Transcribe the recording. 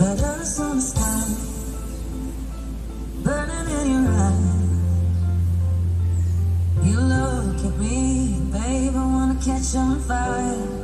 Letters on the sky, burning in your eyes. You look at me, babe, I wanna catch on fire.